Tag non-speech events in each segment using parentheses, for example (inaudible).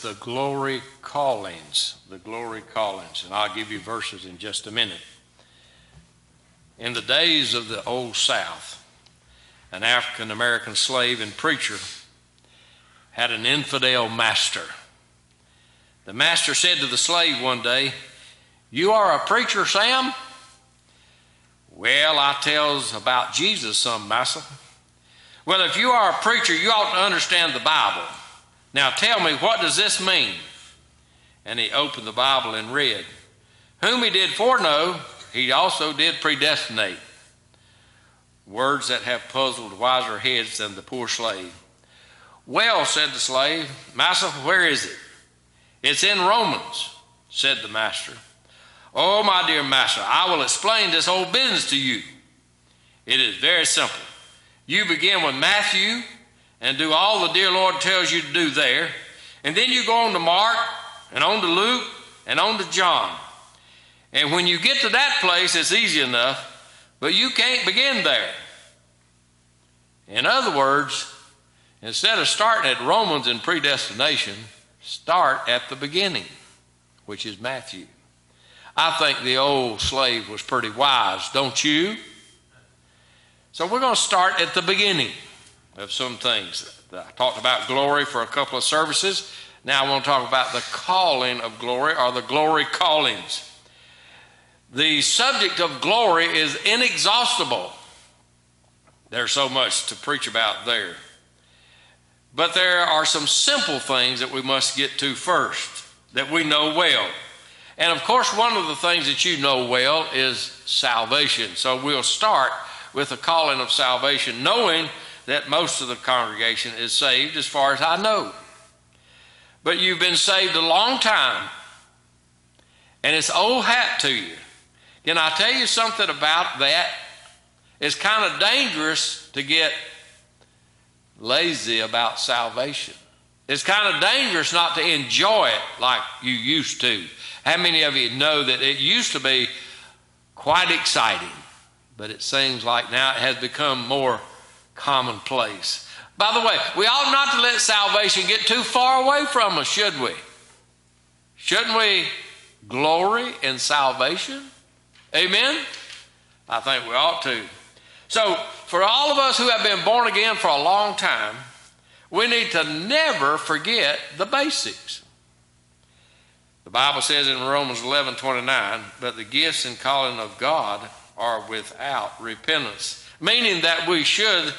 the glory callings. The glory callings. And I'll give you verses in just a minute. In the days of the Old South, an African American slave and preacher had an infidel master. The master said to the slave one day, You are a preacher, Sam? Well, I tells about Jesus some, massa. Well, if you are a preacher, you ought to understand the Bible. Now tell me, what does this mean? And he opened the Bible and read, Whom he did foreknow, he also did predestinate. Words that have puzzled wiser heads than the poor slave. Well, said the slave, Master, where is it? It's in Romans, said the master. Oh, my dear master, I will explain this whole business to you. It is very simple. You begin with Matthew and do all the dear Lord tells you to do there, and then you go on to Mark and on to Luke and on to John. And when you get to that place, it's easy enough, but you can't begin there. In other words, instead of starting at Romans and predestination, start at the beginning, which is Matthew. I think the old slave was pretty wise, don't you? So we're going to start at the beginning of some things. I talked about glory for a couple of services. Now I want to talk about the calling of glory or the glory callings. The subject of glory is inexhaustible. There's so much to preach about there. But there are some simple things that we must get to first that we know well. And of course, one of the things that you know well is salvation. So we'll start with the calling of salvation, knowing that most of the congregation is saved, as far as I know. But you've been saved a long time, and it's old hat to you. Can I tell you something about that? It's kind of dangerous to get lazy about salvation. It's kind of dangerous not to enjoy it like you used to. How many of you know that it used to be quite exciting, but it seems like now it has become more commonplace? By the way, we ought not to let salvation get too far away from us, should we? Shouldn't we glory in salvation? Amen? I think we ought to. So, for all of us who have been born again for a long time, we need to never forget the basics. The Bible says in Romans 11 29, but the gifts and calling of God are without repentance, meaning that we should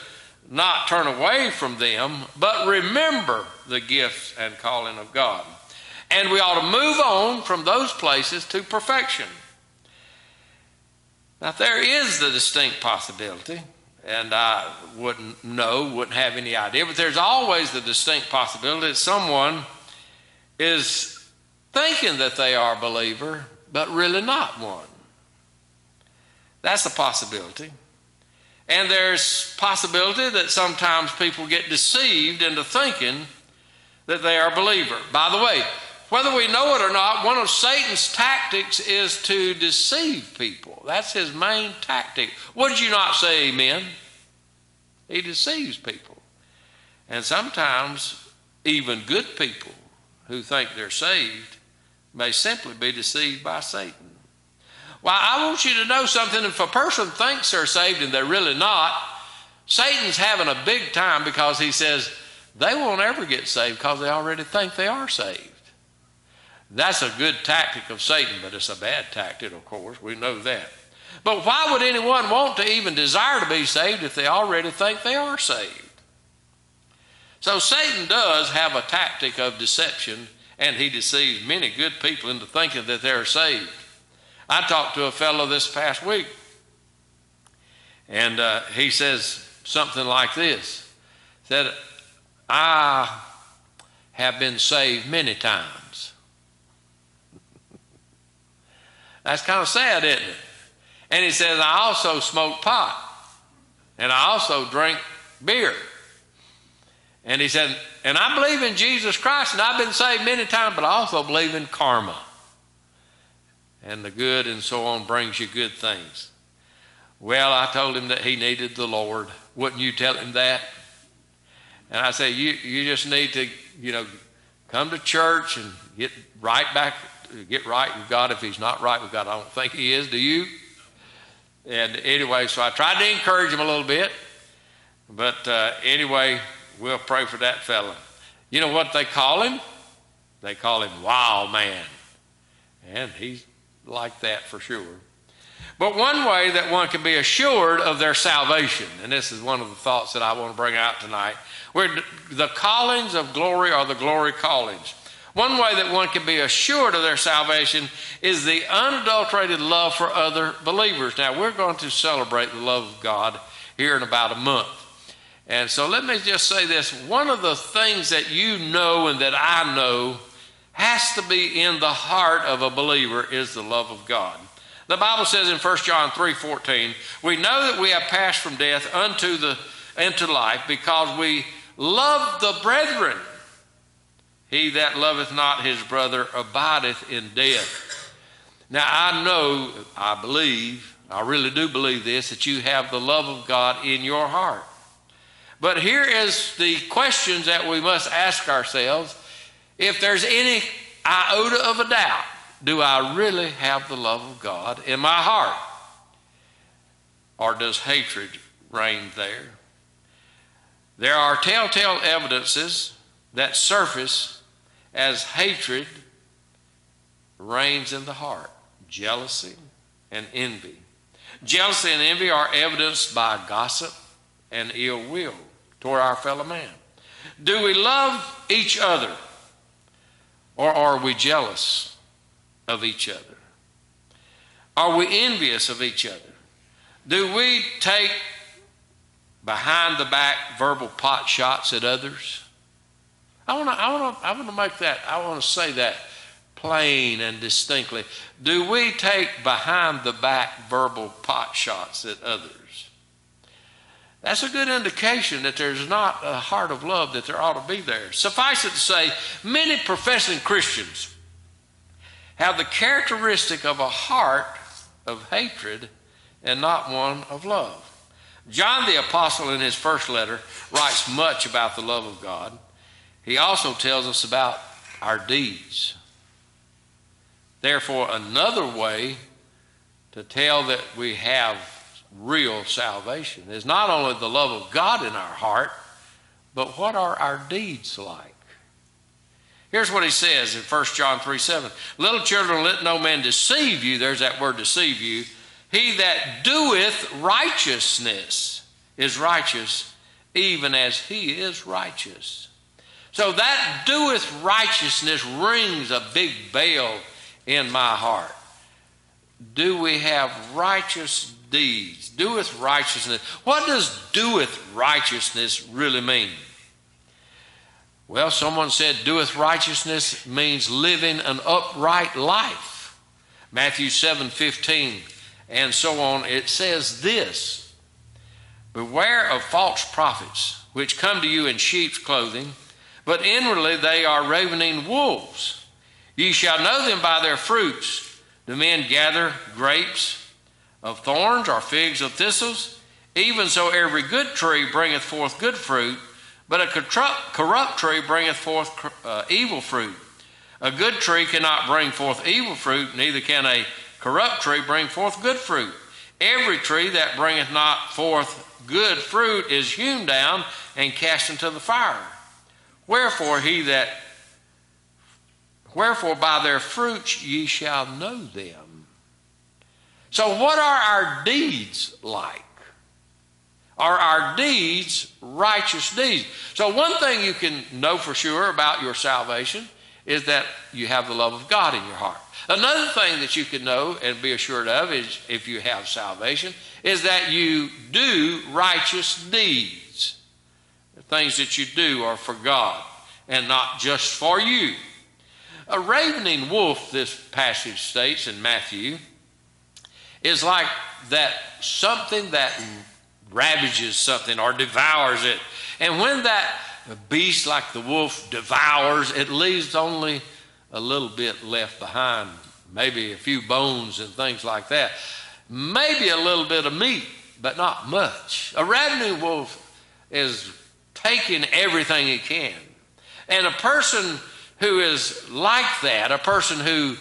not turn away from them, but remember the gifts and calling of God. And we ought to move on from those places to perfection. Now, there is the distinct possibility, and I wouldn't know, wouldn't have any idea, but there's always the distinct possibility that someone is thinking that they are a believer, but really not one. That's a possibility. And there's possibility that sometimes people get deceived into thinking that they are a believer. By the way, whether we know it or not, one of Satan's tactics is to deceive people. That's his main tactic. Would you not say amen? He deceives people. And sometimes even good people who think they're saved may simply be deceived by Satan. Well, I want you to know something. If a person thinks they're saved and they're really not, Satan's having a big time because he says they won't ever get saved because they already think they are saved. That's a good tactic of Satan, but it's a bad tactic, of course. We know that. But why would anyone want to even desire to be saved if they already think they are saved? So Satan does have a tactic of deception and he deceives many good people into thinking that they're saved. I talked to a fellow this past week, and uh, he says something like this said, I have been saved many times. (laughs) That's kind of sad, isn't it? And he says, I also smoke pot, and I also drink beer. And he said, and I believe in Jesus Christ, and I've been saved many times, but I also believe in karma. And the good and so on brings you good things. Well, I told him that he needed the Lord. Wouldn't you tell him that? And I say, you, you just need to, you know, come to church and get right back, get right with God if he's not right with God. I don't think he is. Do you? And anyway, so I tried to encourage him a little bit. But uh, anyway, we'll pray for that fella. You know what they call him? They call him Wild Man. And he's like that for sure. But one way that one can be assured of their salvation, and this is one of the thoughts that I want to bring out tonight, where the callings of glory are the glory callings. One way that one can be assured of their salvation is the unadulterated love for other believers. Now, we're going to celebrate the love of God here in about a month. And so let me just say this one of the things that you know and that I know has to be in the heart of a believer is the love of God. The Bible says in 1 John 3:14, "We know that we have passed from death unto the into life because we love the brethren. He that loveth not his brother abideth in death." Now I know, I believe, I really do believe this that you have the love of God in your heart. But here is the questions that we must ask ourselves. If there's any iota of a doubt, do I really have the love of God in my heart? Or does hatred reign there? There are telltale evidences that surface as hatred reigns in the heart jealousy and envy. Jealousy and envy are evidenced by gossip and ill will toward our fellow man? Do we love each other or are we jealous of each other? Are we envious of each other? Do we take behind the back verbal pot shots at others? I want to I want to I want to make that I want to say that plain and distinctly. Do we take behind the back verbal pot shots at others? That's a good indication that there's not a heart of love that there ought to be there. Suffice it to say, many professing Christians have the characteristic of a heart of hatred and not one of love. John the Apostle, in his first letter, writes much about the love of God. He also tells us about our deeds. Therefore, another way to tell that we have real salvation is not only the love of God in our heart, but what are our deeds like? Here's what he says in 1 John 3 7. Little children, let no man deceive you. There's that word deceive you. He that doeth righteousness is righteous, even as he is righteous. So that doeth righteousness rings a big bell in my heart. Do we have righteous deeds, doeth righteousness. What does doeth righteousness really mean? Well, someone said doeth righteousness means living an upright life. Matthew 7 15 and so on. It says this Beware of false prophets, which come to you in sheep's clothing, but inwardly they are ravening wolves. Ye shall know them by their fruits. Do men gather grapes of thorns or figs of thistles? Even so, every good tree bringeth forth good fruit, but a corrupt tree bringeth forth uh, evil fruit. A good tree cannot bring forth evil fruit, neither can a corrupt tree bring forth good fruit. Every tree that bringeth not forth good fruit is hewn down and cast into the fire. Wherefore he that wherefore by their fruits ye shall know them. So, what are our deeds like? Are our deeds righteous deeds? So, one thing you can know for sure about your salvation is that you have the love of God in your heart. Another thing that you can know and be assured of is if you have salvation is that you do righteous deeds. The things that you do are for God and not just for you. A ravening wolf, this passage states in Matthew, is like that something that ravages something or devours it. And when that beast, like the wolf, devours, it leaves only a little bit left behind, maybe a few bones and things like that. Maybe a little bit of meat, but not much. A ravening wolf is taking everything he can. And a person who is like that, a person who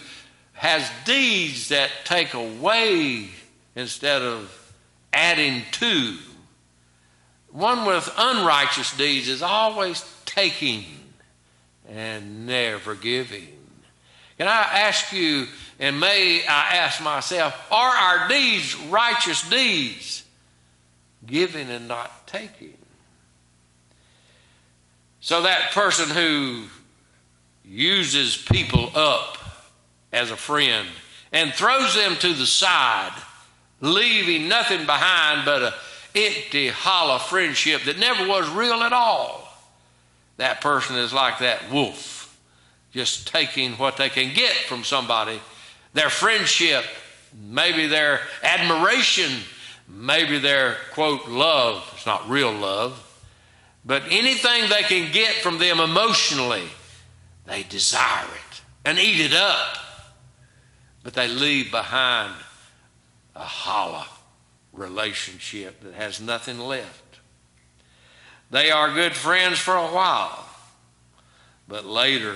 has deeds that take away instead of adding to. One with unrighteous deeds is always taking and never giving. Can I ask you, and may I ask myself, are our deeds righteous deeds? Giving and not taking. So that person who uses people up as a friend and throws them to the side, leaving nothing behind but an empty, hollow friendship that never was real at all. That person is like that wolf, just taking what they can get from somebody their friendship, maybe their admiration, maybe their quote love. It's not real love. But anything they can get from them emotionally, they desire it and eat it up. But they leave behind a hollow relationship that has nothing left. They are good friends for a while, but later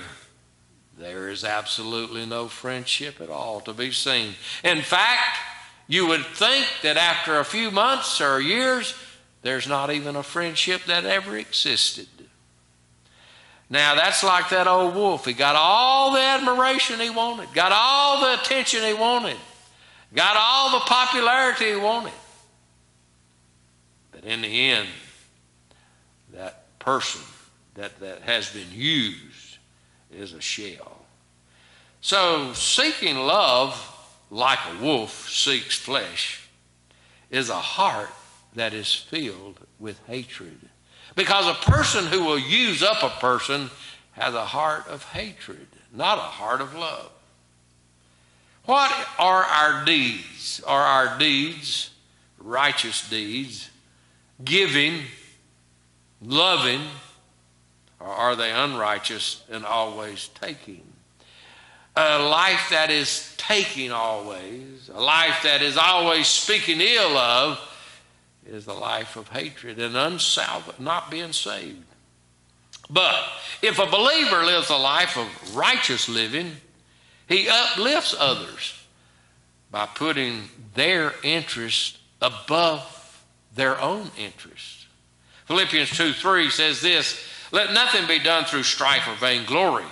there is absolutely no friendship at all to be seen. In fact, you would think that after a few months or years, there's not even a friendship that ever existed. Now, that's like that old wolf. He got all the admiration he wanted, got all the attention he wanted, got all the popularity he wanted. But in the end, that person that, that has been used is a shell. So, seeking love like a wolf seeks flesh is a heart that is filled with hatred. Because a person who will use up a person has a heart of hatred, not a heart of love. What are our deeds? Are our deeds righteous deeds, giving, loving, or are they unrighteous and always taking? A life that is taking always, a life that is always speaking ill of, is the life of hatred and unsalv- not being saved. But if a believer lives a life of righteous living, he uplifts others by putting their interest above their own interest. Philippians 2 3 says this Let nothing be done through strife or vainglory,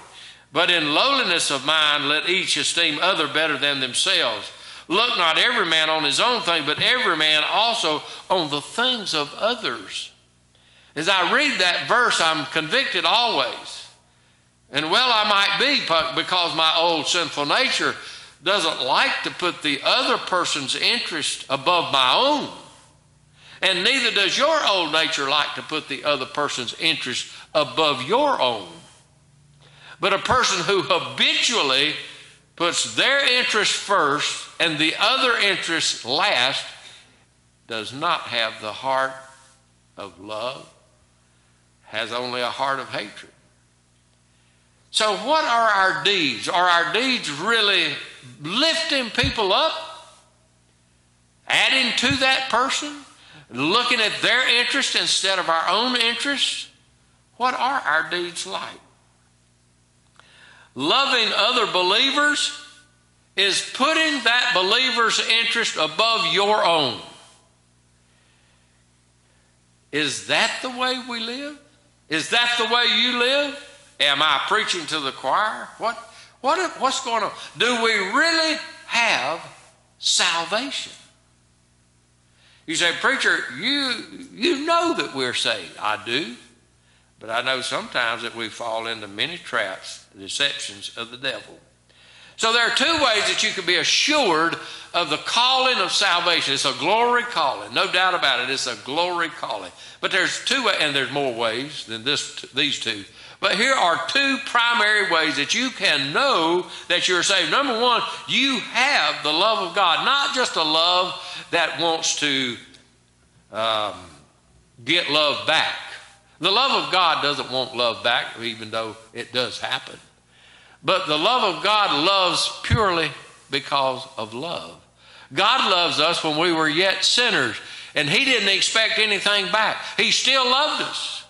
but in lowliness of mind let each esteem other better than themselves. Look not every man on his own thing, but every man also on the things of others. As I read that verse, I'm convicted always. And well, I might be because my old sinful nature doesn't like to put the other person's interest above my own. And neither does your old nature like to put the other person's interest above your own. But a person who habitually puts their interest first and the other interest last does not have the heart of love, has only a heart of hatred. So, what are our deeds? Are our deeds really lifting people up? Adding to that person? Looking at their interest instead of our own interest? What are our deeds like? Loving other believers is putting that believer's interest above your own. Is that the way we live? Is that the way you live? Am I preaching to the choir? What, what, what's going on? Do we really have salvation? You say, Preacher, you, you know that we're saved. I do. But I know sometimes that we fall into many traps, deceptions of the devil. So there are two ways that you can be assured of the calling of salvation. It's a glory calling, no doubt about it. It's a glory calling. But there's two, and there's more ways than this, these two. But here are two primary ways that you can know that you're saved. Number one, you have the love of God, not just a love that wants to um, get love back. The love of God doesn't want love back, even though it does happen. But the love of God loves purely because of love. God loves us when we were yet sinners, and He didn't expect anything back. He still loved us.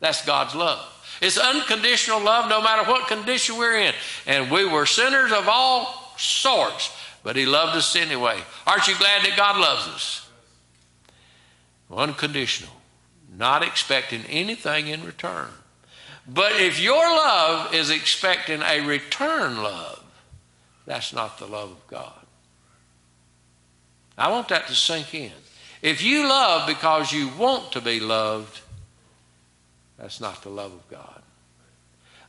That's God's love. It's unconditional love no matter what condition we're in. And we were sinners of all sorts, but He loved us anyway. Aren't you glad that God loves us? Unconditional, not expecting anything in return. But if your love is expecting a return love, that's not the love of God. I want that to sink in. If you love because you want to be loved, that's not the love of God.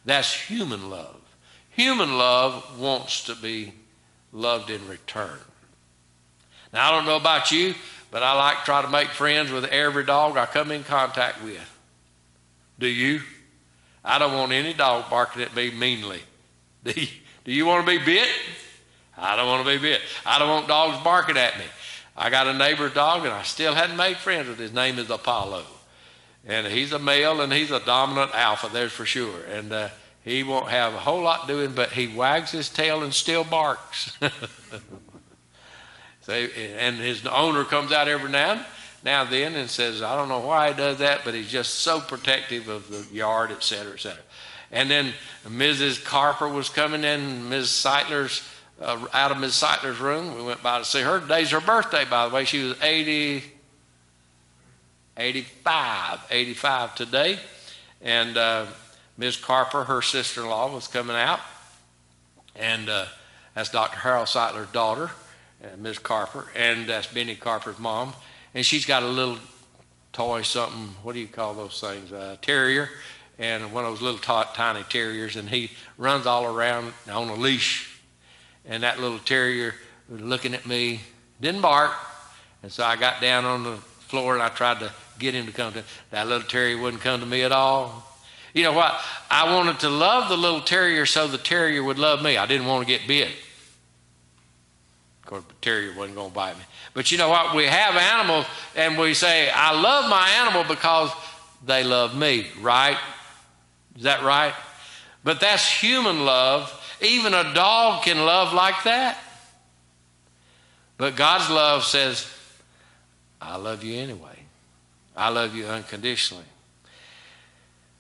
That's human love. Human love wants to be loved in return. Now, I don't know about you, but I like to try to make friends with every dog I come in contact with. Do you? I don't want any dog barking at me meanly. (laughs) Do you, do you want to be bit? I don't want to be bit. I don't want dogs barking at me. I got a neighbor's dog, and I still hadn't made friends with. His name is Apollo, and he's a male, and he's a dominant alpha. There's for sure. And uh, he won't have a whole lot doing, but he wags his tail and still barks. (laughs) and his owner comes out every now and now then and says, I don't know why he does that, but he's just so protective of the yard, et cetera, et cetera. And then Mrs. Carper was coming in, Mrs. Seitler's uh, out of Miss Seitler's room. We went by to see her. Today's her birthday, by the way. She was 80, 85, 85 today. And uh, Ms. Carper, her sister in law, was coming out. And uh, that's Dr. Harold Seitler's daughter, uh, Ms. Carper. And that's Benny Carper's mom. And she's got a little toy, something, what do you call those things? Uh, terrier. And one of those little t- tiny terriers. And he runs all around on a leash and that little terrier was looking at me, didn't bark. And so I got down on the floor and I tried to get him to come to that little terrier wouldn't come to me at all. You know what? I wanted to love the little terrier so the terrier would love me. I didn't want to get bit. Of course, terrier wasn't going to bite me. But you know what? We have animals and we say, I love my animal because they love me, right? Is that right? But that's human love even a dog can love like that. But God's love says, I love you anyway. I love you unconditionally.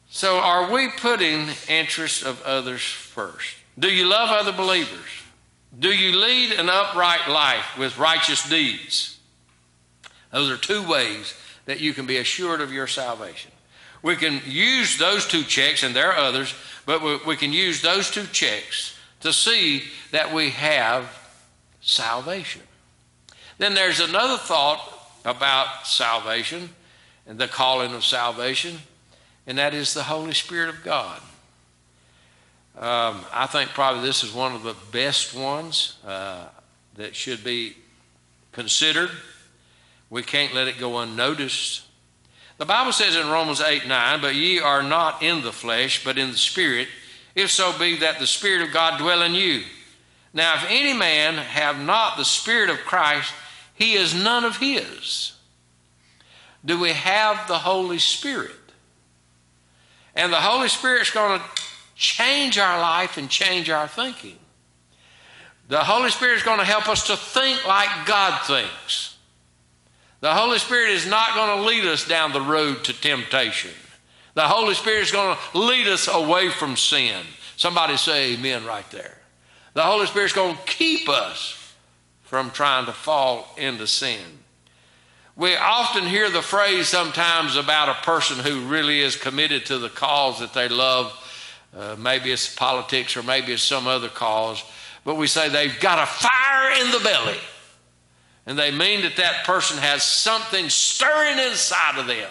So, are we putting interests of others first? Do you love other believers? Do you lead an upright life with righteous deeds? Those are two ways that you can be assured of your salvation. We can use those two checks, and there are others, but we, we can use those two checks to see that we have salvation. Then there's another thought about salvation and the calling of salvation, and that is the Holy Spirit of God. Um, I think probably this is one of the best ones uh, that should be considered. We can't let it go unnoticed. The Bible says in Romans 8 9, but ye are not in the flesh, but in the Spirit, if so be that the Spirit of God dwell in you. Now, if any man have not the Spirit of Christ, he is none of his. Do we have the Holy Spirit? And the Holy Spirit's going to change our life and change our thinking. The Holy Spirit is going to help us to think like God thinks. The Holy Spirit is not going to lead us down the road to temptation. The Holy Spirit is going to lead us away from sin. Somebody say amen right there. The Holy Spirit is going to keep us from trying to fall into sin. We often hear the phrase sometimes about a person who really is committed to the cause that they love. Uh, maybe it's politics or maybe it's some other cause. But we say they've got a fire in the belly. And they mean that that person has something stirring inside of them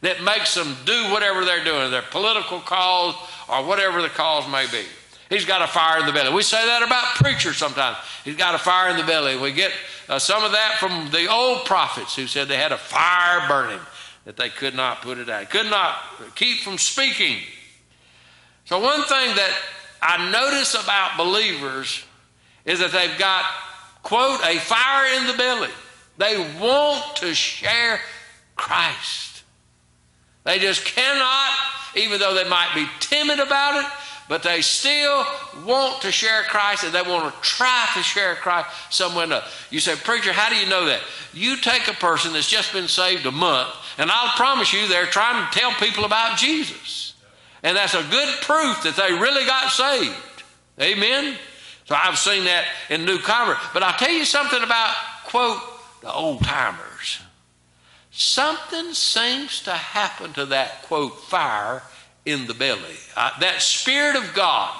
that makes them do whatever they're doing, their political cause or whatever the cause may be. He's got a fire in the belly. We say that about preachers sometimes. He's got a fire in the belly. We get uh, some of that from the old prophets who said they had a fire burning that they could not put it out, could not keep from speaking. So, one thing that I notice about believers is that they've got, quote, a fire in the belly. They want to share Christ. They just cannot, even though they might be timid about it, but they still want to share Christ and they want to try to share Christ somewhere else. You say, Preacher, how do you know that? You take a person that's just been saved a month, and I'll promise you they're trying to tell people about Jesus. And that's a good proof that they really got saved. Amen? So I've seen that in new convert. But I'll tell you something about, quote, the old timers. Something seems to happen to that, quote, fire in the belly. Uh, that Spirit of God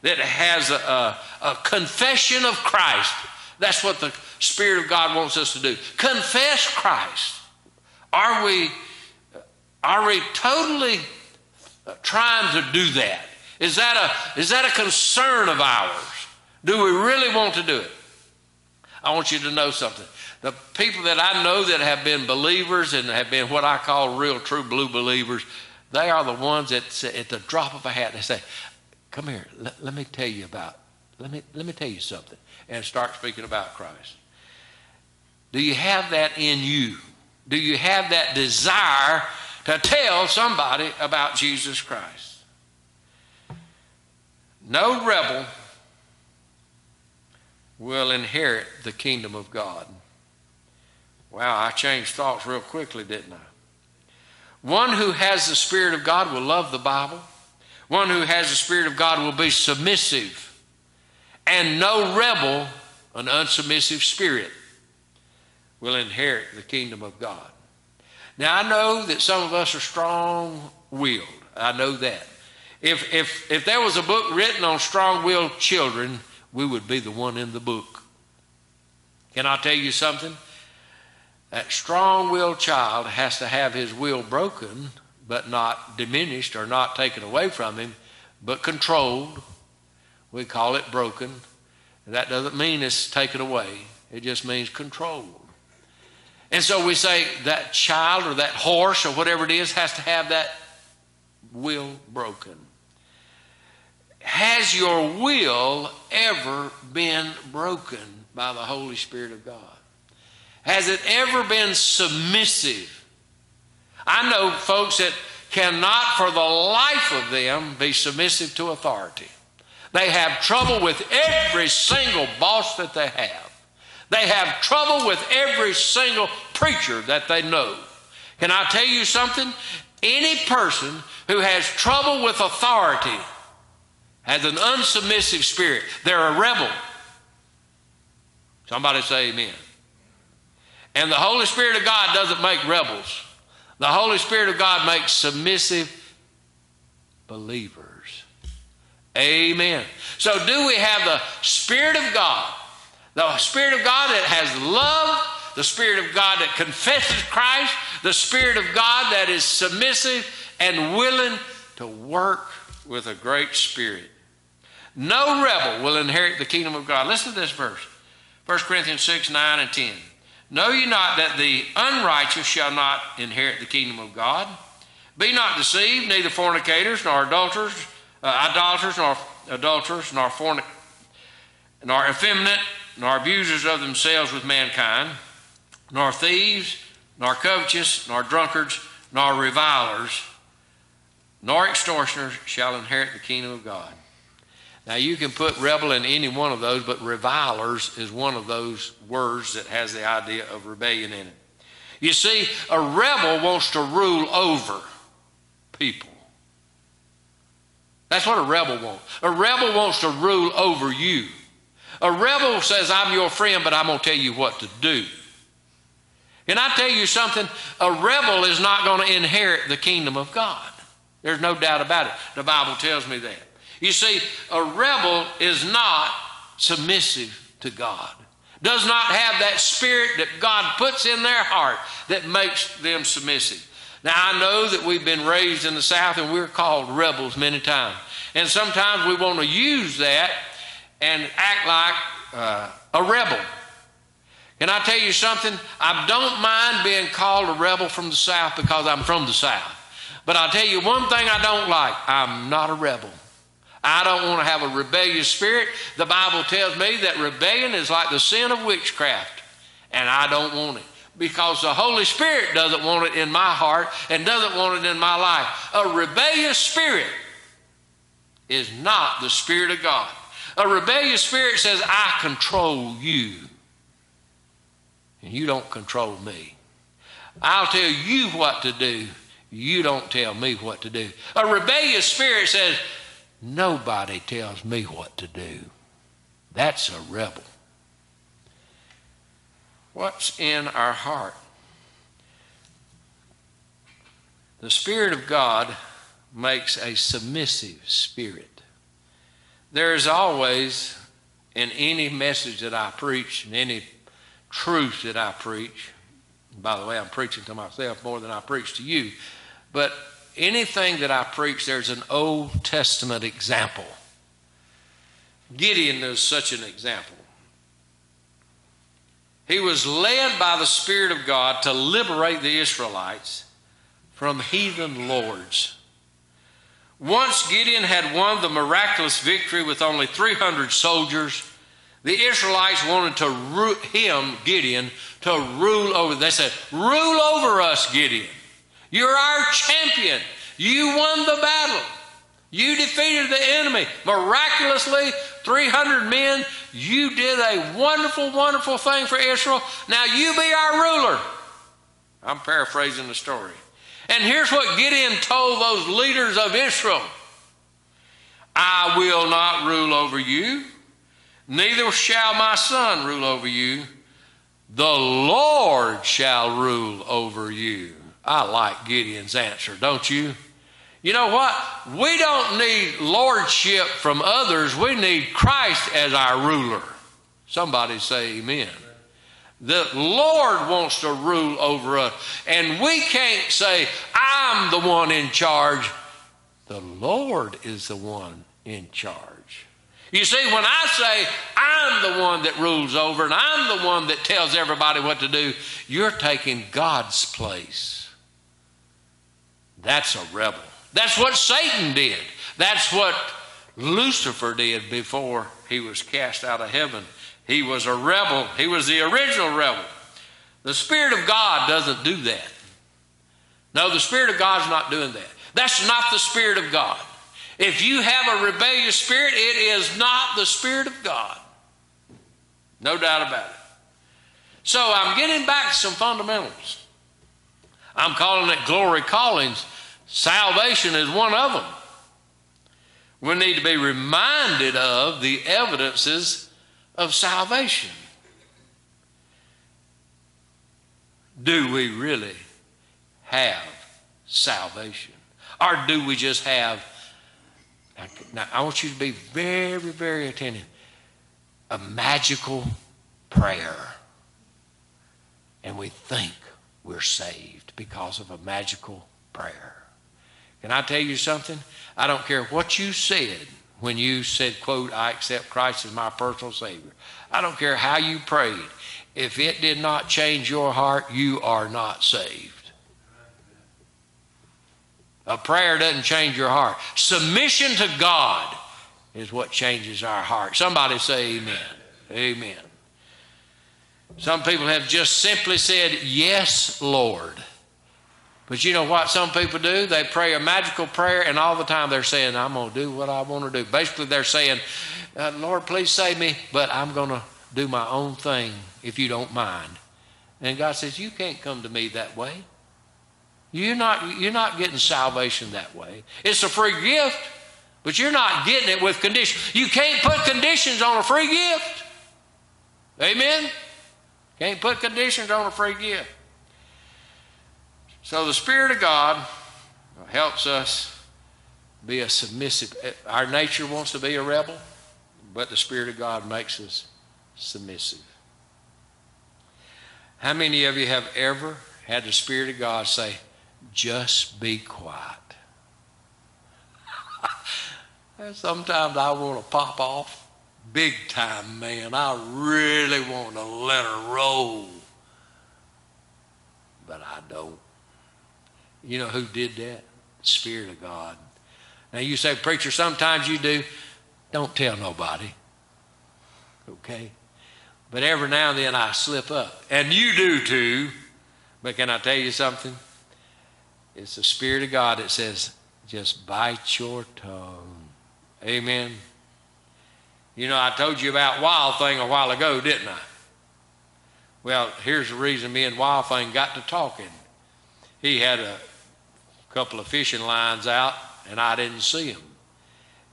that has a, a, a confession of Christ. That's what the Spirit of God wants us to do. Confess Christ. Are we, are we totally trying to do that? Is that, a, is that a concern of ours? Do we really want to do it? I want you to know something. The people that I know that have been believers and have been what I call real, true blue believers, they are the ones that at the drop of a hat, they say, Come here, let, let me tell you about, let me, let me tell you something, and start speaking about Christ. Do you have that in you? Do you have that desire to tell somebody about Jesus Christ? No rebel will inherit the kingdom of God. Wow, I changed thoughts real quickly, didn't I? One who has the Spirit of God will love the Bible. One who has the Spirit of God will be submissive. And no rebel, an unsubmissive spirit, will inherit the kingdom of God. Now, I know that some of us are strong willed. I know that. If, if, if there was a book written on strong willed children, we would be the one in the book. Can I tell you something? That strong willed child has to have his will broken, but not diminished or not taken away from him, but controlled. We call it broken. That doesn't mean it's taken away, it just means controlled. And so we say that child or that horse or whatever it is has to have that will broken. Has your will ever been broken by the Holy Spirit of God? Has it ever been submissive? I know folks that cannot for the life of them be submissive to authority. They have trouble with every single boss that they have. They have trouble with every single preacher that they know. Can I tell you something? Any person who has trouble with authority has an unsubmissive spirit. They're a rebel. Somebody say amen. And the Holy Spirit of God doesn't make rebels. The Holy Spirit of God makes submissive believers. Amen. So, do we have the Spirit of God the Spirit of God that has love, the Spirit of God that confesses Christ, the Spirit of God that is submissive and willing to work with a great spirit. No rebel will inherit the kingdom of God. Listen to this verse 1 Corinthians 6 9 and 10. Know ye not that the unrighteous shall not inherit the kingdom of God? Be not deceived, neither fornicators, nor adulterers, uh, idolaters, nor adulterers, nor fornic- nor effeminate, nor abusers of themselves with mankind, nor thieves, nor covetous, nor drunkards, nor revilers, nor extortioners shall inherit the kingdom of God. Now, you can put rebel in any one of those, but revilers is one of those words that has the idea of rebellion in it. You see, a rebel wants to rule over people. That's what a rebel wants. A rebel wants to rule over you. A rebel says, I'm your friend, but I'm going to tell you what to do. Can I tell you something? A rebel is not going to inherit the kingdom of God. There's no doubt about it. The Bible tells me that. You see, a rebel is not submissive to God, does not have that spirit that God puts in their heart that makes them submissive. Now, I know that we've been raised in the South and we're called rebels many times. And sometimes we want to use that and act like uh, a rebel. Can I tell you something? I don't mind being called a rebel from the South because I'm from the South. But I'll tell you one thing I don't like I'm not a rebel. I don't want to have a rebellious spirit. The Bible tells me that rebellion is like the sin of witchcraft, and I don't want it because the Holy Spirit doesn't want it in my heart and doesn't want it in my life. A rebellious spirit is not the Spirit of God. A rebellious spirit says, I control you, and you don't control me. I'll tell you what to do, You don't tell me what to do. A rebellious spirit says, Nobody tells me what to do. That's a rebel. What's in our heart? The Spirit of God makes a submissive spirit. There is always, in any message that I preach, in any truth that I preach, by the way, I'm preaching to myself more than I preach to you, but anything that I preach, there's an Old Testament example. Gideon is such an example. He was led by the Spirit of God to liberate the Israelites from heathen lords. Once Gideon had won the miraculous victory with only 300 soldiers, the Israelites wanted to him, Gideon, to rule over. They said, "Rule over us, Gideon. You're our champion. You won the battle. You defeated the enemy miraculously. 300 men. You did a wonderful, wonderful thing for Israel. Now you be our ruler." I'm paraphrasing the story. And here's what Gideon told those leaders of Israel I will not rule over you, neither shall my son rule over you. The Lord shall rule over you. I like Gideon's answer, don't you? You know what? We don't need lordship from others. We need Christ as our ruler. Somebody say amen. The Lord wants to rule over us. And we can't say, I'm the one in charge. The Lord is the one in charge. You see, when I say I'm the one that rules over and I'm the one that tells everybody what to do, you're taking God's place. That's a rebel. That's what Satan did. That's what Lucifer did before he was cast out of heaven. He was a rebel. He was the original rebel. The Spirit of God doesn't do that. No, the Spirit of God's not doing that. That's not the Spirit of God. If you have a rebellious spirit, it is not the Spirit of God. No doubt about it. So I'm getting back to some fundamentals. I'm calling it glory callings. Salvation is one of them. We need to be reminded of the evidences of salvation. Do we really have salvation? Or do we just have, now I want you to be very, very attentive, a magical prayer. And we think we're saved because of a magical prayer. Can I tell you something? I don't care what you said when you said, quote, I accept Christ as my personal Savior. I don't care how you prayed. If it did not change your heart, you are not saved. A prayer doesn't change your heart. Submission to God is what changes our heart. Somebody say amen. Amen. Some people have just simply said, Yes, Lord. But you know what some people do? They pray a magical prayer, and all the time they're saying, I'm going to do what I want to do. Basically, they're saying, uh, Lord, please save me, but I'm going to do my own thing if you don't mind. And God says, You can't come to me that way. You're not, you're not getting salvation that way. It's a free gift, but you're not getting it with conditions. You can't put conditions on a free gift. Amen? Can't put conditions on a free gift. So the Spirit of God helps us be a submissive. Our nature wants to be a rebel, but the Spirit of God makes us submissive. How many of you have ever had the Spirit of God say, just be quiet? (laughs) Sometimes I want to pop off big time, man. I really want to let her roll, but I don't. You know who did that? Spirit of God. Now you say, Preacher, sometimes you do. Don't tell nobody. Okay? But every now and then I slip up. And you do too. But can I tell you something? It's the Spirit of God that says, just bite your tongue. Amen. You know, I told you about Wild Thing a while ago, didn't I? Well, here's the reason me and Wild Thing got to talking. He had a couple of fishing lines out, and I didn't see them.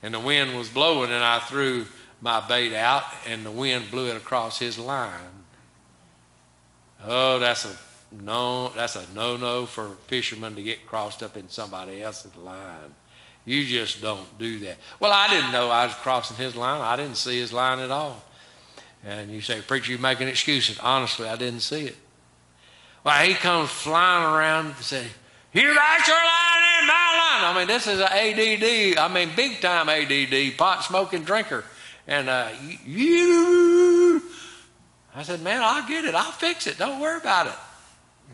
And the wind was blowing, and I threw my bait out, and the wind blew it across his line. Oh, that's a no, that's a no-no for fishermen to get crossed up in somebody else's line. You just don't do that. Well, I didn't know I was crossing his line. I didn't see his line at all. And you say, preacher, you're making excuses. Honestly, I didn't see it. Well, he comes flying around and says, you got your line in my line. I mean, this is an ADD, I mean, big time ADD, pot smoking drinker. And uh, you, I said, man, I'll get it. I'll fix it. Don't worry about it.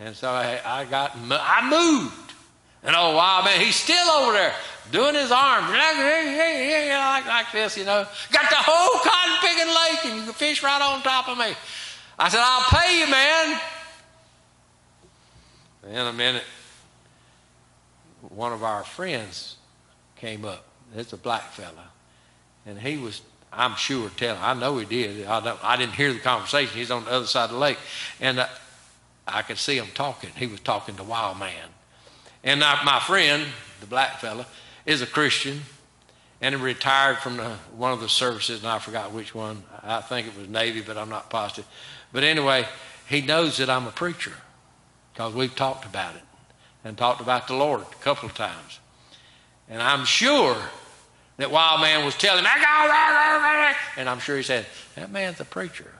And so I, I got, I moved. And oh, wow, man, he's still over there doing his arms like, like this, you know. Got the whole cotton picking lake and you can fish right on top of me. I said, I'll pay you, man. In a minute, one of our friends came up. It's a black fella. And he was, I'm sure, telling, I know he did. I, I didn't hear the conversation. He's on the other side of the lake. And uh, I could see him talking. He was talking to Wild Man. And I, my friend, the black fella, is a Christian and he retired from the, one of the services, and I forgot which one. I think it was Navy, but I'm not positive. But anyway, he knows that I'm a preacher because we've talked about it and talked about the Lord a couple of times. And I'm sure that Wild Man was telling me, and I'm sure he said, that man's a preacher.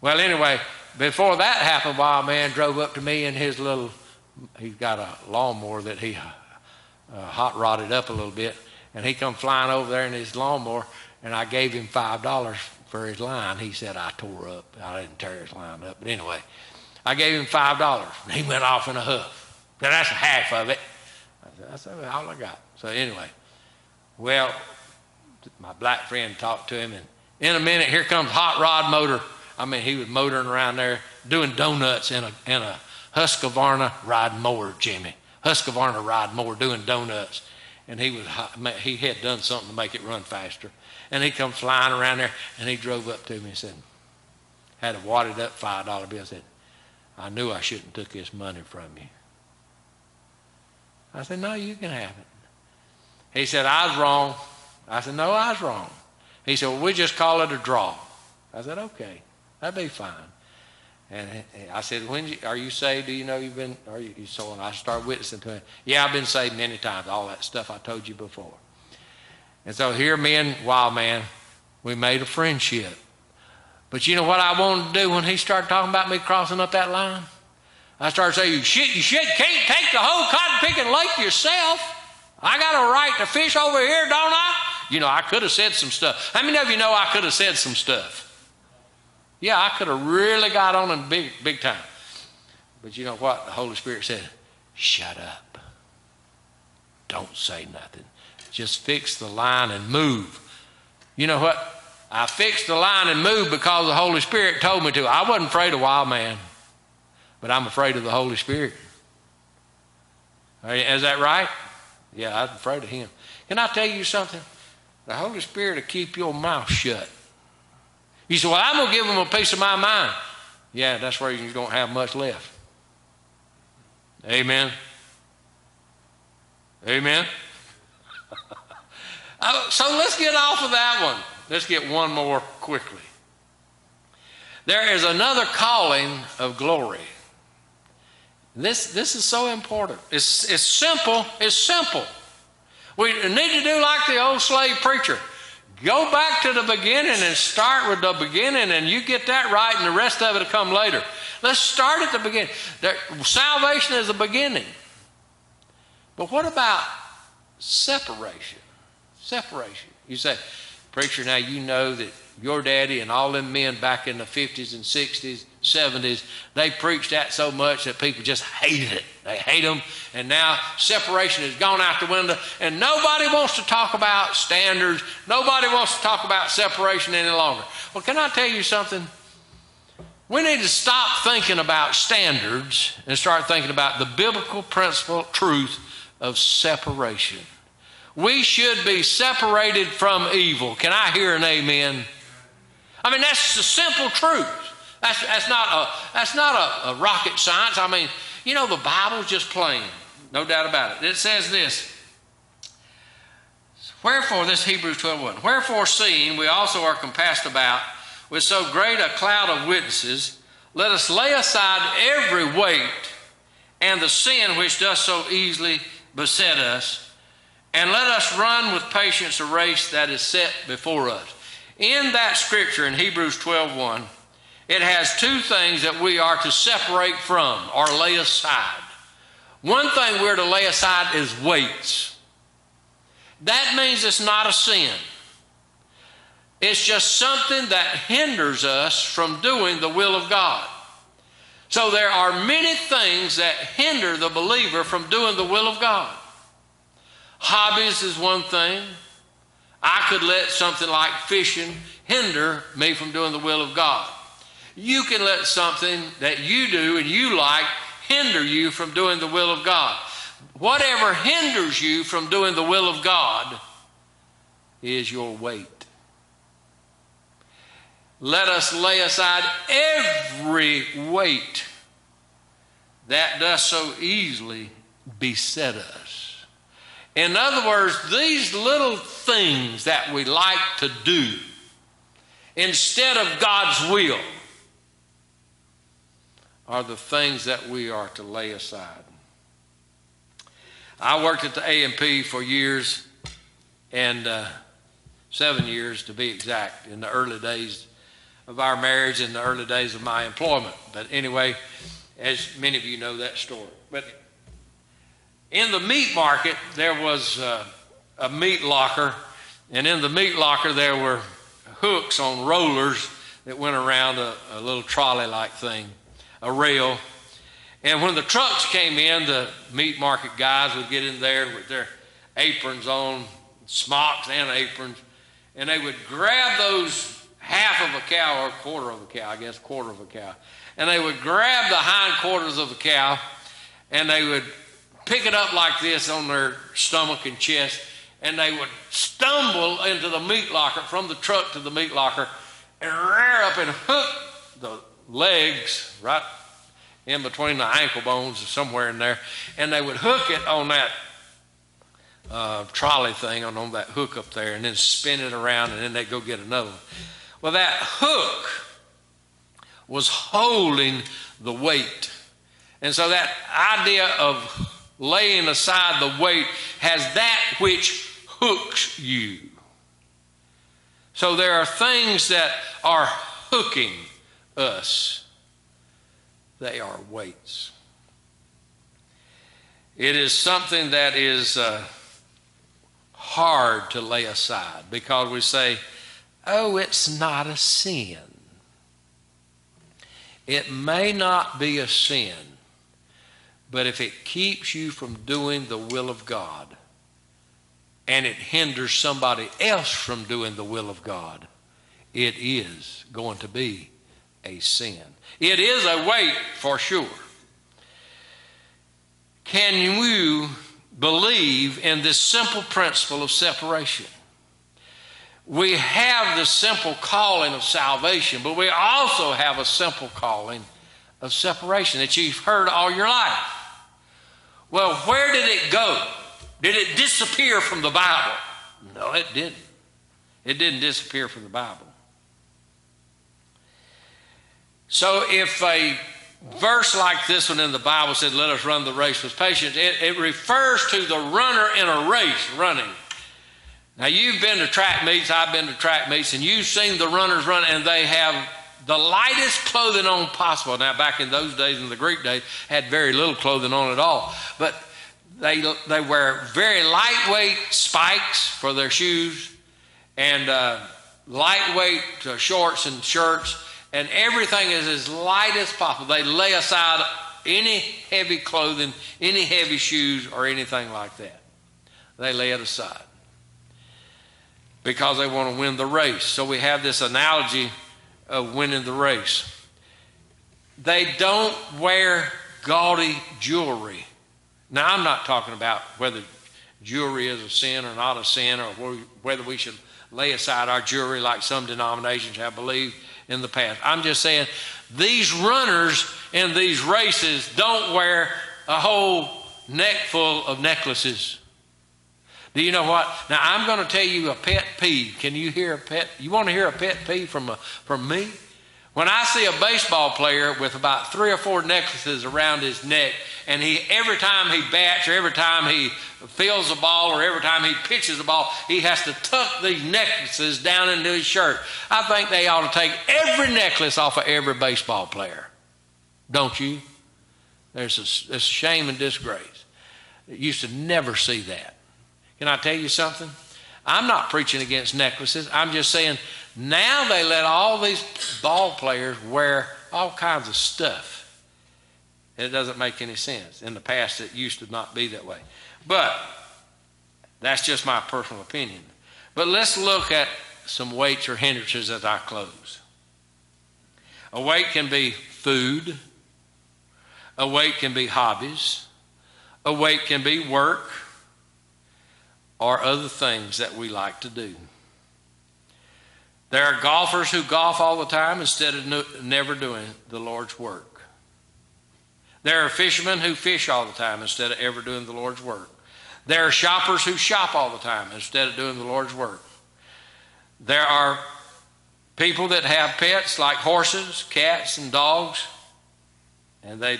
Well, anyway, before that happened, Wild Man drove up to me in his little, he's got a lawnmower that he uh, hot rodded up a little bit, and he come flying over there in his lawnmower, and I gave him five dollars for his line. He said I tore up. I didn't tear his line up, but anyway, I gave him five dollars. And he went off in a huff. Now that's half of it. I said, that's all I got. So anyway, well, my black friend talked to him, and in a minute, here comes hot rod motor. I mean, he was motoring around there doing donuts in a in a Husqvarna riding mower, Jimmy. Husqvarna ride mower doing donuts, and he was he had done something to make it run faster, and he come flying around there, and he drove up to me and said, had a wadded up five dollar bill. I said, I knew I shouldn't took this money from you. I said, no, you can have it. He said, I was wrong. I said, no, I was wrong. He said, well, we just call it a draw. I said, okay, that'd be fine. And I said, "When you, are you saved? Do you know you've been? Are you?" So and I started witnessing to him. Yeah, I've been saved many times. All that stuff I told you before. And so here, me and Wild Man, we made a friendship. But you know what I wanted to do when he started talking about me crossing up that line? I started saying, "You shit, you shit, can't take the whole cotton picking lake yourself. I got a right to fish over here, don't I?" You know, I could have said some stuff. How many of you know I could have said some stuff? Yeah, I could have really got on him big, big time. But you know what? The Holy Spirit said, shut up. Don't say nothing. Just fix the line and move. You know what? I fixed the line and moved because the Holy Spirit told me to. I wasn't afraid of wild man, but I'm afraid of the Holy Spirit. Is that right? Yeah, I'm afraid of him. Can I tell you something? The Holy Spirit will keep your mouth shut. You say, Well, I'm going to give him a piece of my mind. Yeah, that's where you don't have much left. Amen. Amen. Uh, (laughs) so let's get off of that one. Let's get one more quickly. There is another calling of glory. This, this is so important. It's, it's simple. It's simple. We need to do like the old slave preacher. Go back to the beginning and start with the beginning, and you get that right, and the rest of it will come later. Let's start at the beginning. There, salvation is the beginning. But what about separation? Separation. You say, Preacher, now you know that your daddy and all them men back in the 50s and 60s, 70s, they preached that so much that people just hated it. They hate them. And now separation has gone out the window, and nobody wants to talk about standards. Nobody wants to talk about separation any longer. Well, can I tell you something? We need to stop thinking about standards and start thinking about the biblical principle truth of separation. We should be separated from evil. Can I hear an amen? I mean, that's the simple truth. That's, that's not, a, that's not a, a rocket science. I mean, you know, the Bible's just plain. No doubt about it. It says this. Wherefore, this Hebrews 12 1. Wherefore, seeing we also are compassed about with so great a cloud of witnesses, let us lay aside every weight and the sin which does so easily beset us, and let us run with patience a race that is set before us. In that scripture in Hebrews 12 1, it has two things that we are to separate from or lay aside. One thing we're to lay aside is weights. That means it's not a sin. It's just something that hinders us from doing the will of God. So there are many things that hinder the believer from doing the will of God. Hobbies is one thing. I could let something like fishing hinder me from doing the will of God. You can let something that you do and you like hinder you from doing the will of God. Whatever hinders you from doing the will of God is your weight. Let us lay aside every weight that does so easily beset us. In other words, these little things that we like to do instead of God's will are the things that we are to lay aside. I worked at the A&P for years, and uh, seven years to be exact, in the early days of our marriage and the early days of my employment. But anyway, as many of you know that story. But in the meat market, there was uh, a meat locker, and in the meat locker, there were hooks on rollers that went around a, a little trolley like thing, a rail. And when the trucks came in, the meat market guys would get in there with their aprons on, smocks and aprons, and they would grab those half of a cow or a quarter of a cow, I guess, quarter of a cow, and they would grab the hind quarters of the cow and they would pick it up like this on their stomach and chest, and they would stumble into the meat locker from the truck to the meat locker and rear up and hook the legs right in between the ankle bones or somewhere in there, and they would hook it on that uh, trolley thing on, on that hook up there, and then spin it around, and then they'd go get another one. Well, that hook was holding the weight. And so that idea of laying aside the weight has that which hooks you. So there are things that are hooking us, they are weights. It is something that is uh, hard to lay aside because we say, oh, it's not a sin. It may not be a sin, but if it keeps you from doing the will of God and it hinders somebody else from doing the will of God, it is going to be a sin. It is a weight for sure. Can you believe in this simple principle of separation? we have the simple calling of salvation, but we also have a simple calling of separation that you've heard all your life. Well, where did it go? Did it disappear from the Bible? No, it didn't. It didn't disappear from the Bible. So if a verse like this one in the Bible said, Let us run the race with patience, it, it refers to the runner in a race running. Now, you've been to track meets, I've been to track meets, and you've seen the runners run, and they have the lightest clothing on possible. Now, back in those days, in the Greek days, had very little clothing on at all. But they, they wear very lightweight spikes for their shoes and uh, lightweight uh, shorts and shirts, and everything is as light as possible. They lay aside any heavy clothing, any heavy shoes, or anything like that. They lay it aside because they want to win the race. So we have this analogy of winning the race. They don't wear gaudy jewelry. Now, I'm not talking about whether jewelry is a sin or not a sin, or whether we should lay aside our jewelry like some denominations have believed in the past. I'm just saying these runners in these races don't wear a whole neck full of necklaces. Do you know what? Now I'm going to tell you a pet peeve. Can you hear a pet? You want to hear a pet peeve from a, from me? When I see a baseball player with about three or four necklaces around his neck, and he every time he bats or every time he fields a ball or every time he pitches a ball, he has to tuck these necklaces down into his shirt. I think they ought to take every necklace off of every baseball player. Don't you? There's a, a shame and disgrace. You used to never see that. Can I tell you something? I'm not preaching against necklaces. I'm just saying now they let all these ball players wear all kinds of stuff. It doesn't make any sense. In the past, it used to not be that way. But that's just my personal opinion. But let's look at some weights or hindrances as I close. A weight can be food, a weight can be hobbies, a weight can be work, or other things that we like to do. There are golfers who golf all the time instead of no, never doing the Lord's work. There are fishermen who fish all the time instead of ever doing the Lord's work. There are shoppers who shop all the time instead of doing the Lord's work. There are people that have pets like horses, cats, and dogs, and they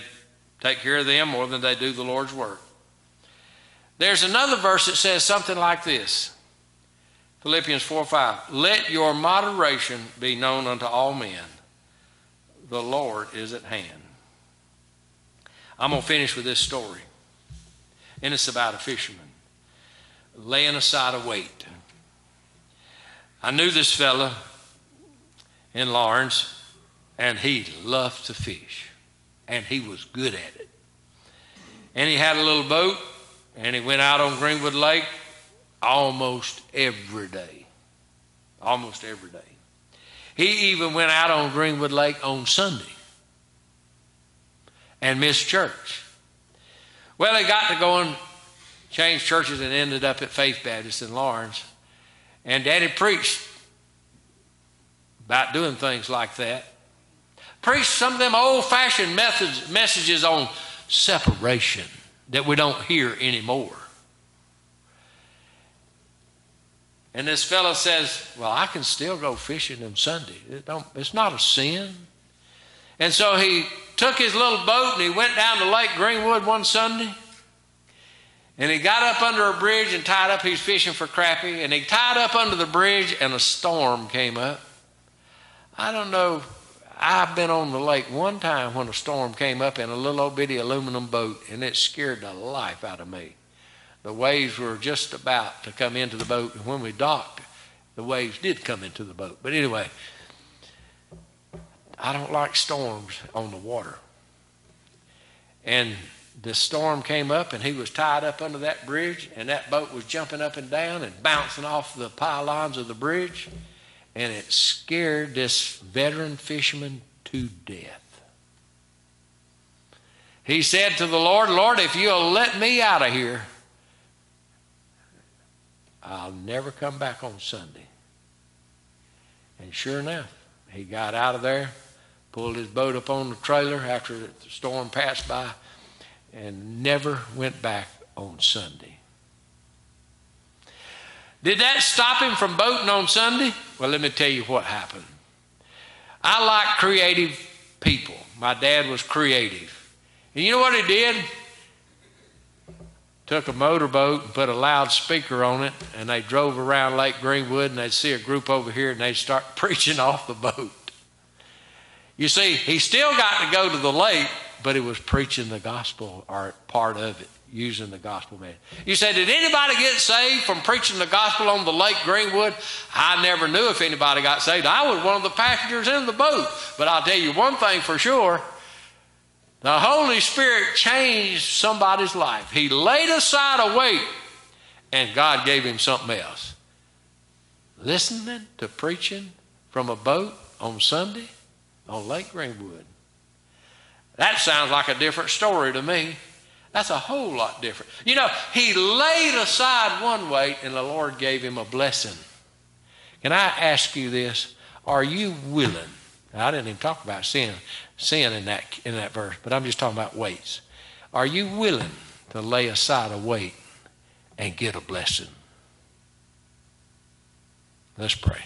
take care of them more than they do the Lord's work. There's another verse that says something like this Philippians 4 5. Let your moderation be known unto all men. The Lord is at hand. I'm going to finish with this story. And it's about a fisherman laying aside a weight. I knew this fella in Laurens, and he loved to fish, and he was good at it. And he had a little boat, and he went out on Greenwood Lake almost every day. Almost every day. He even went out on Greenwood Lake on Sunday and missed church. Well, he got to go and change churches and ended up at Faith Baptist in Laurens. And Daddy preached about doing things like that. Preached some of them old fashioned methods, messages on separation that we don't hear anymore. And this fellow says, Well, I can still go fishing on Sunday. It it's not a sin. And so he took his little boat and he went down to Lake Greenwood one Sunday. And he got up under a bridge and tied up. He's fishing for crappie. And he tied up under the bridge and a storm came up. I don't know. I've been on the lake one time when a storm came up in a little old bitty aluminum boat and it scared the life out of me. The waves were just about to come into the boat, and when we docked, the waves did come into the boat. But anyway, I don't like storms on the water. And the storm came up, and he was tied up under that bridge, and that boat was jumping up and down and bouncing off the pylons of the bridge, and it scared this veteran fisherman to death. He said to the Lord, Lord, if you'll let me out of here, I'll never come back on Sunday. And sure enough, he got out of there, pulled his boat up on the trailer after the storm passed by, and never went back on Sunday. Did that stop him from boating on Sunday? Well, let me tell you what happened. I like creative people. My dad was creative. And you know what he did? Took a motorboat and put a loudspeaker on it, and they drove around Lake Greenwood, and they'd see a group over here, and they'd start (laughs) preaching off the boat. You see, he still got to go to the lake, but he was preaching the gospel, or part of it, using the gospel man. You say, did anybody get saved from preaching the gospel on the Lake Greenwood? I never knew if anybody got saved. I was one of the passengers in the boat. But I'll tell you one thing for sure the Holy Spirit changed somebody's life. He laid aside a weight, and God gave him something else. Listening to preaching from a boat on Sunday on Lake Greenwood. That sounds like a different story to me. That's a whole lot different. You know, he laid aside one weight, and the Lord gave him a blessing. Can I ask you this? Are you willing? I didn't even talk about sin sin in that, in that verse, but I'm just talking about weights. Are you willing to lay aside a weight and get a blessing? Let's pray.